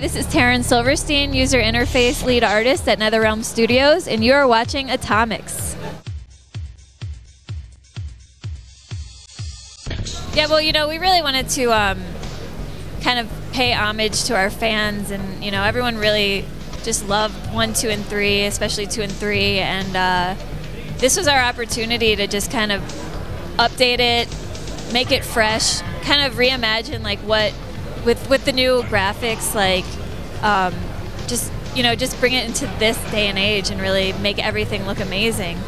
this is Taryn Silverstein, user interface lead artist at NetherRealm Studios, and you are watching Atomix. Yeah, well, you know, we really wanted to um, kind of pay homage to our fans, and you know, everyone really just loved one, two, and three, especially two and three, and uh, this was our opportunity to just kind of update it, make it fresh, kind of reimagine like what with with the new graphics, like um, just you know just bring it into this day and age and really make everything look amazing.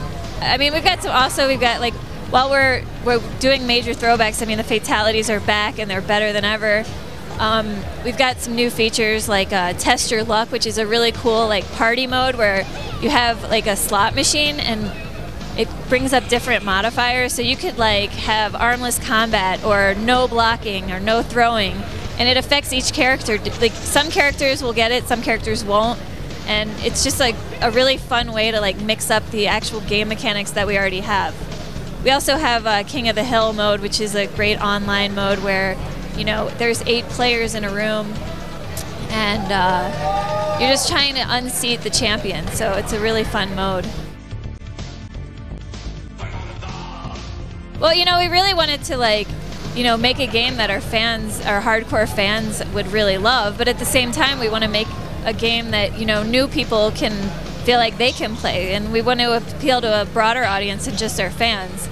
I mean, we've got some. also we've got like while we're we're doing major throwbacks. I mean, the fatalities are back and they're better than ever. Um, we've got some new features like uh, test your luck, which is a really cool like party mode where you have like a slot machine and it brings up different modifiers. So you could like have armless combat or no blocking or no throwing, and it affects each character. Like some characters will get it, some characters won't, and it's just like a really fun way to like mix up the actual game mechanics that we already have. We also have uh, King of the Hill mode, which is a great online mode where you know there's eight players in a room, and uh, you're just trying to unseat the champion. So it's a really fun mode. Well, you know, we really wanted to like, you know, make a game that our fans, our hardcore fans, would really love. But at the same time, we want to make a game that you know new people can feel like they can play, and we want to appeal to a broader audience than just our fans.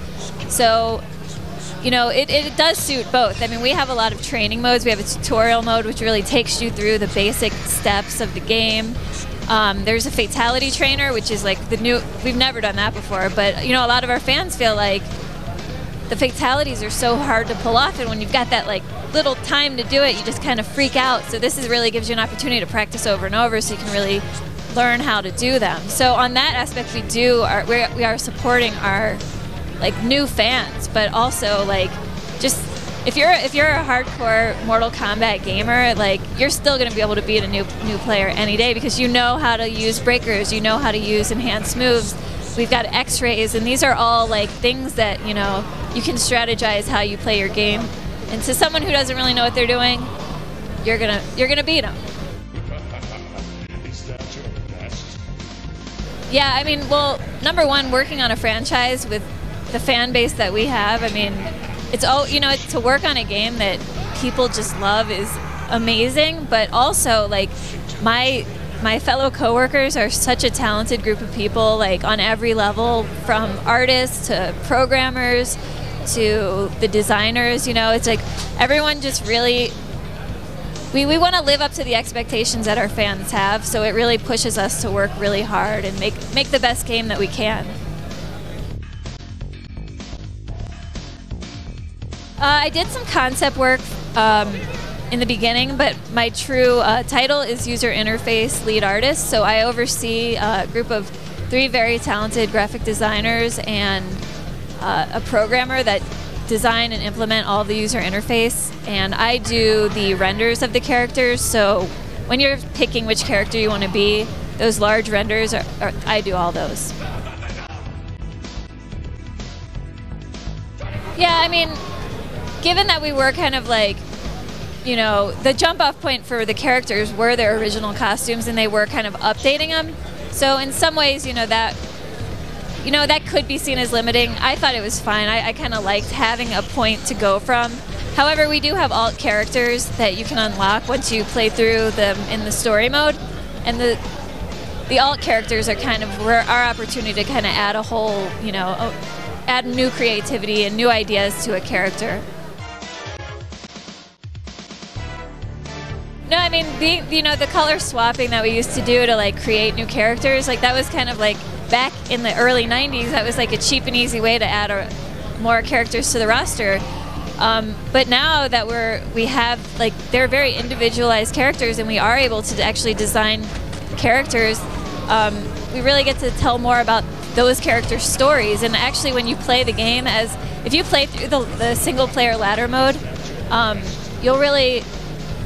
So, you know, it, it does suit both. I mean, we have a lot of training modes. We have a tutorial mode, which really takes you through the basic steps of the game. Um, there's a fatality trainer, which is like the new. We've never done that before, but you know, a lot of our fans feel like the fatalities are so hard to pull off, and when you've got that like little time to do it, you just kind of freak out. So this is really gives you an opportunity to practice over and over, so you can really learn how to do them. So on that aspect, we do are we we are supporting our like new fans, but also like just if you're if you're a hardcore Mortal Kombat gamer, like you're still going to be able to beat a new new player any day because you know how to use breakers, you know how to use enhanced moves. We've got X-rays, and these are all like things that you know you can strategize how you play your game. And to someone who doesn't really know what they're doing, you're gonna you're gonna beat them. Yeah, I mean, well, number one, working on a franchise with the fan base that we have, I mean, it's all you know to work on a game that people just love is amazing. But also, like my my fellow coworkers are such a talented group of people, like on every level, from artists to programmers to the designers. You know, it's like everyone just really. We, we want to live up to the expectations that our fans have, so it really pushes us to work really hard and make make the best game that we can. Uh, I did some concept work um, in the beginning, but my true uh, title is user interface lead artist. So I oversee a group of three very talented graphic designers and uh, a programmer that design and implement all the user interface. And I do the renders of the characters. So when you're picking which character you want to be, those large renders, are, are, I do all those. Yeah, I mean, given that we were kind of like you know, the jump off point for the characters were their original costumes and they were kind of updating them. So in some ways, you know, that you know, that could be seen as limiting. I thought it was fine. I, I kind of liked having a point to go from. However, we do have alt characters that you can unlock once you play through them in the story mode. And the the alt characters are kind of our opportunity to kind of add a whole, you know, oh, add new creativity and new ideas to a character. No, I mean the you know the color swapping that we used to do to like create new characters, like that was kind of like back in the early '90s. That was like a cheap and easy way to add a, more characters to the roster. Um, but now that we're we have like they're very individualized characters, and we are able to actually design characters. Um, we really get to tell more about those characters' stories. And actually, when you play the game, as if you play through the, the single player ladder mode, um, you'll really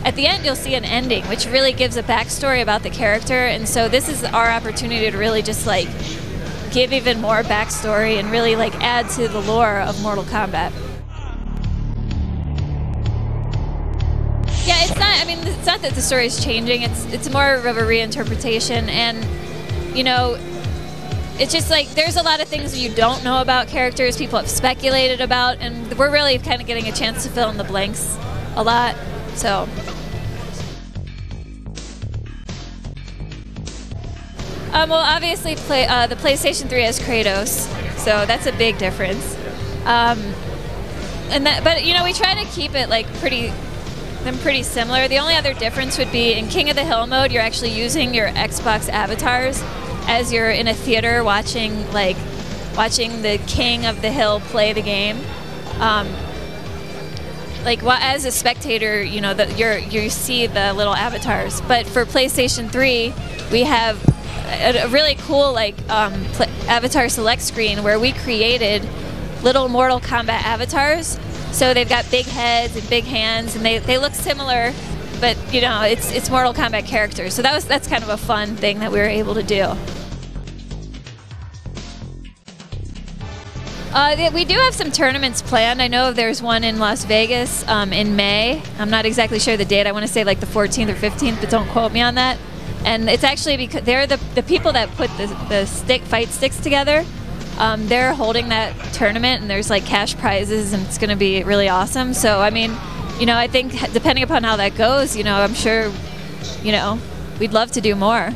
at the end you'll see an ending which really gives a backstory about the character and so this is our opportunity to really just like give even more backstory and really like add to the lore of mortal kombat yeah it's not i mean, it's not that the story is changing. It's it's more of a reinterpretation, and you know, it's just like there's a lot of things you don't know about characters. People have speculated about, and we're really kind of getting a chance to fill in the blanks a lot. So. Um, well, obviously, play, uh, the PlayStation 3 has Kratos, so that's a big difference. Um, and that, but you know, we try to keep it like pretty, them pretty similar. The only other difference would be in King of the Hill mode, you're actually using your Xbox avatars as you're in a theater watching like watching the King of the Hill play the game. Um, like well, as a spectator, you know that you're you see the little avatars. But for PlayStation 3, we have a, a really cool like um, avatar select screen where we created little Mortal Kombat avatars. So they've got big heads and big hands, and they, they look similar, but you know it's it's Mortal Kombat characters. So that was that's kind of a fun thing that we were able to do. Uh, we do have some tournaments planned. I know there's one in Las Vegas um, in May. I'm not exactly sure the date. I want to say like the 14th or 15th, but don't quote me on that. And it's actually because they're the, the people that put the, the stick fight sticks together. Um, they're holding that tournament, and there's like cash prizes, and it's going to be really awesome. So I mean, you know, I think depending upon how that goes, you know, I'm sure, you know, we'd love to do more.